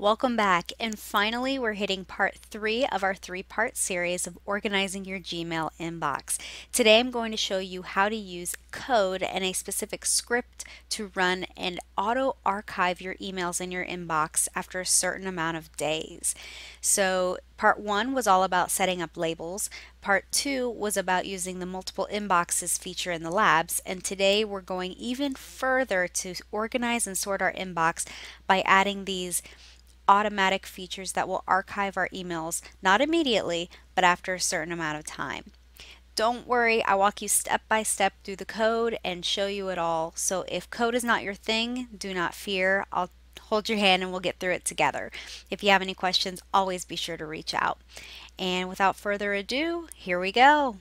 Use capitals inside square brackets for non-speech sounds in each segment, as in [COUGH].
Welcome back, and finally, we're hitting part three of our three part series of organizing your Gmail inbox. Today, I'm going to show you how to use code and a specific script to run and auto archive your emails in your inbox after a certain amount of days. So, part one was all about setting up labels, part two was about using the multiple inboxes feature in the labs, and today we're going even further to organize and sort our inbox by adding these automatic features that will archive our emails, not immediately, but after a certain amount of time. Don't worry, I walk you step by step through the code and show you it all. So if code is not your thing, do not fear. I'll hold your hand and we'll get through it together. If you have any questions, always be sure to reach out. And without further ado, here we go.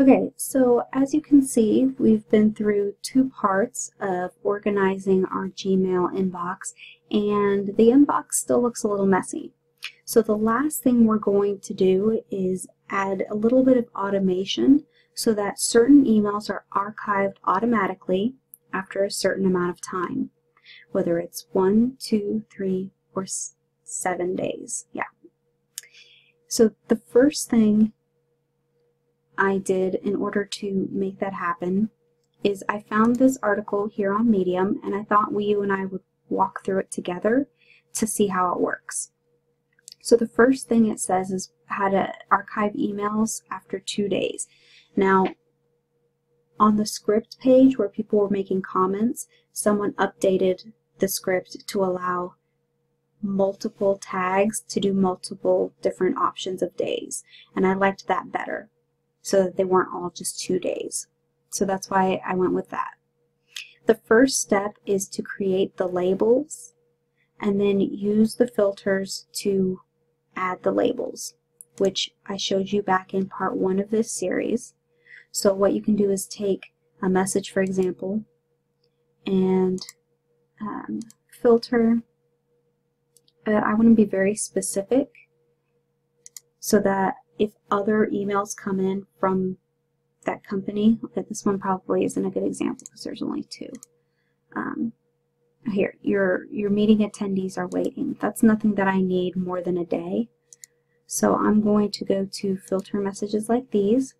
Okay, so as you can see, we've been through two parts of organizing our Gmail inbox, and the inbox still looks a little messy. So the last thing we're going to do is add a little bit of automation so that certain emails are archived automatically after a certain amount of time, whether it's one, two, three, or seven days. Yeah. So the first thing I did in order to make that happen is I found this article here on Medium and I thought we, you and I would walk through it together to see how it works. So the first thing it says is how to archive emails after two days. Now, on the script page where people were making comments, someone updated the script to allow multiple tags to do multiple different options of days. And I liked that better so that they weren't all just two days. So that's why I went with that. The first step is to create the labels and then use the filters to add the labels, which I showed you back in part one of this series. So what you can do is take a message, for example, and um, filter. Uh, I want to be very specific so that if other emails come in from that company, okay, this one probably isn't a good example because there's only two. Um, here, your, your meeting attendees are waiting. That's nothing that I need more than a day. So I'm going to go to filter messages like these.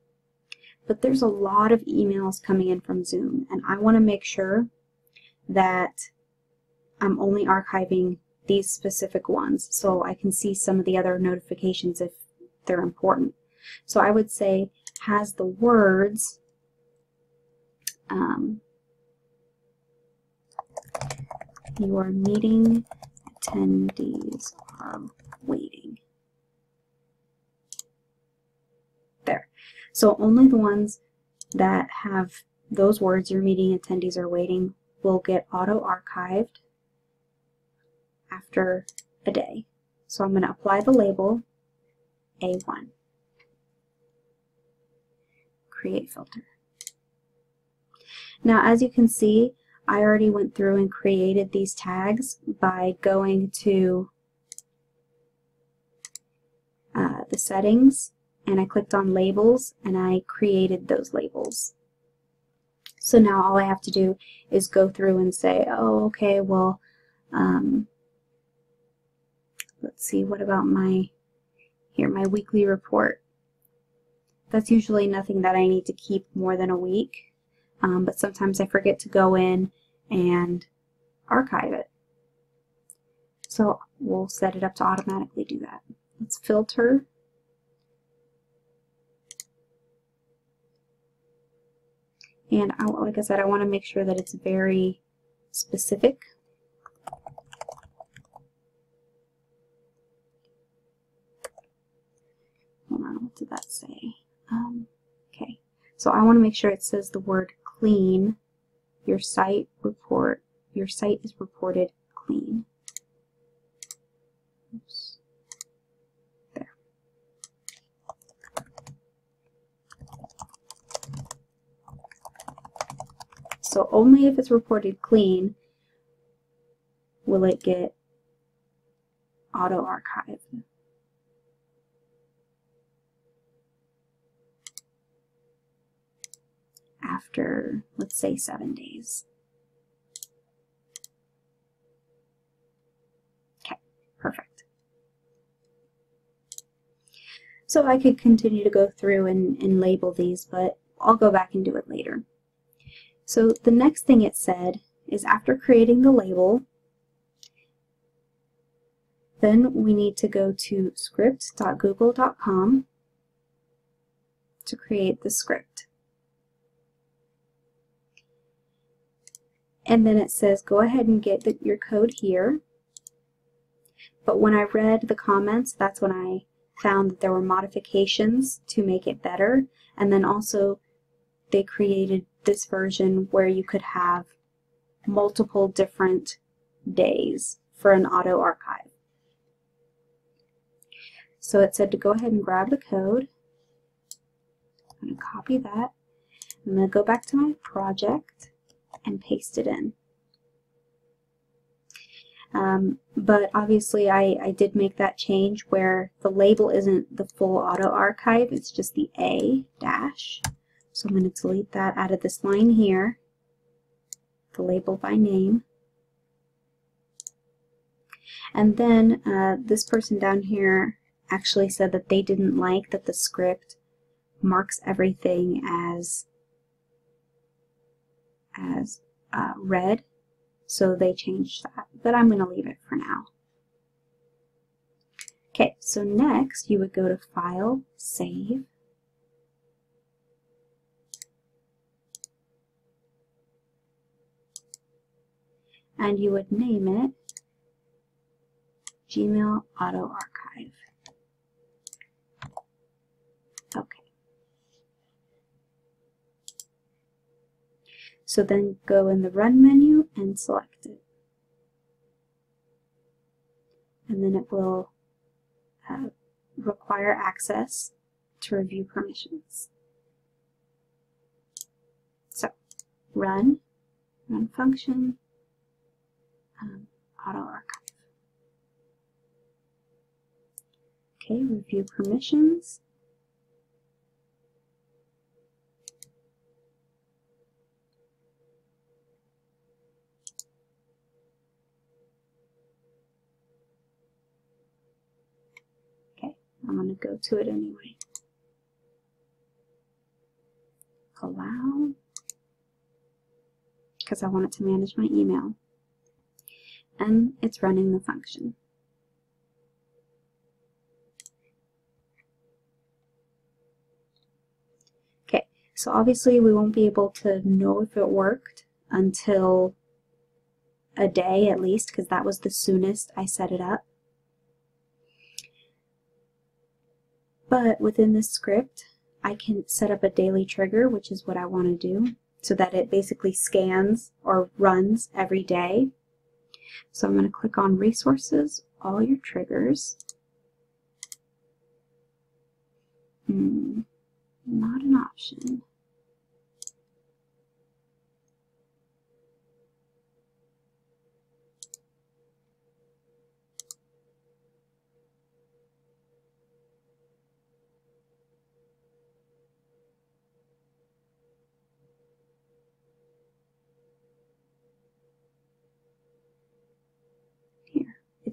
But there's a lot of emails coming in from Zoom, and I want to make sure that I'm only archiving these specific ones so I can see some of the other notifications if they're important. So I would say has the words um, your meeting attendees are waiting. There. So only the ones that have those words, your meeting attendees are waiting, will get auto-archived after a day. So I'm going to apply the label a1. Create filter. Now as you can see, I already went through and created these tags by going to uh, the settings and I clicked on labels and I created those labels. So now all I have to do is go through and say, oh, okay, well, um, let's see, what about my here, my weekly report. That's usually nothing that I need to keep more than a week, um, but sometimes I forget to go in and archive it. So we'll set it up to automatically do that. Let's filter. And I, like I said, I want to make sure that it's very specific. What did that say? Um, okay, so I want to make sure it says the word clean. Your site report, your site is reported clean. Oops. There. So only if it's reported clean will it get auto archived. After, let's say, seven days. Okay, perfect. So I could continue to go through and, and label these, but I'll go back and do it later. So the next thing it said is after creating the label, then we need to go to script.google.com to create the script. And then it says go ahead and get the, your code here. But when I read the comments, that's when I found that there were modifications to make it better. And then also they created this version where you could have multiple different days for an auto archive. So it said to go ahead and grab the code. I'm going to copy that. I'm going to go back to my project and paste it in. Um, but obviously I, I did make that change where the label isn't the full auto archive, it's just the A dash. So I'm going to delete that out of this line here, the label by name. And then uh, this person down here actually said that they didn't like that the script marks everything as as uh, read. So they changed that but I'm going to leave it for now. Okay so next you would go to file save. And you would name it Gmail Auto Archive. Okay. So then go in the Run menu and select it. And then it will uh, require access to review permissions. So, run, run function, um, auto archive. Okay, review permissions. Okay, To go to it anyway. Allow, because I want it to manage my email and it's running the function. Okay, so obviously we won't be able to know if it worked until a day at least because that was the soonest I set it up. But within this script, I can set up a daily trigger, which is what I want to do, so that it basically scans or runs every day so I'm going to click on Resources, All Your Triggers. Hmm, not an option.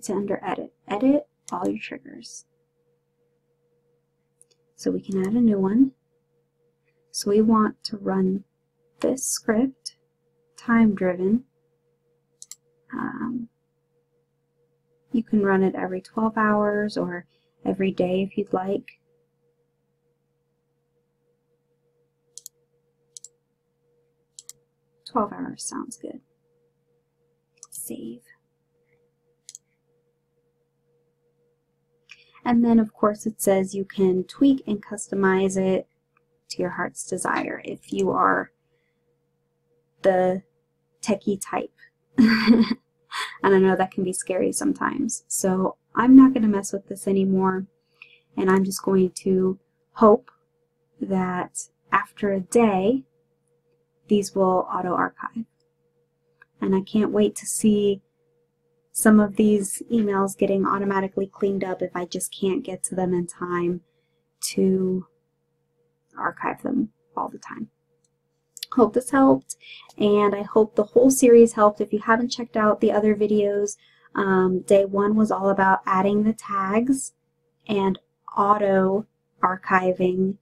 It's under edit. Edit all your triggers. So we can add a new one. So we want to run this script, time driven. Um, you can run it every 12 hours or every day if you'd like. Twelve hours sounds good. Save. And then of course it says you can tweak and customize it to your heart's desire if you are the techie type. [LAUGHS] and I know that can be scary sometimes. So I'm not going to mess with this anymore. And I'm just going to hope that after a day, these will auto-archive. And I can't wait to see some of these emails getting automatically cleaned up if I just can't get to them in time to archive them all the time. hope this helped, and I hope the whole series helped. If you haven't checked out the other videos, um, day one was all about adding the tags and auto archiving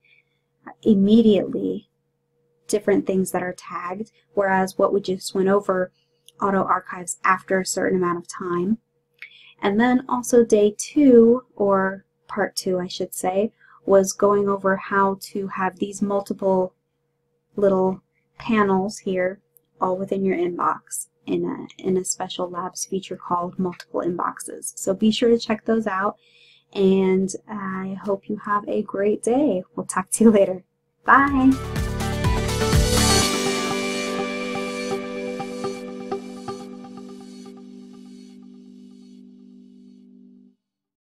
immediately different things that are tagged, whereas what we just went over auto archives after a certain amount of time. And then also day two, or part two I should say, was going over how to have these multiple little panels here all within your inbox in a, in a special labs feature called multiple inboxes. So be sure to check those out and I hope you have a great day. We'll talk to you [LAUGHS] later. Bye!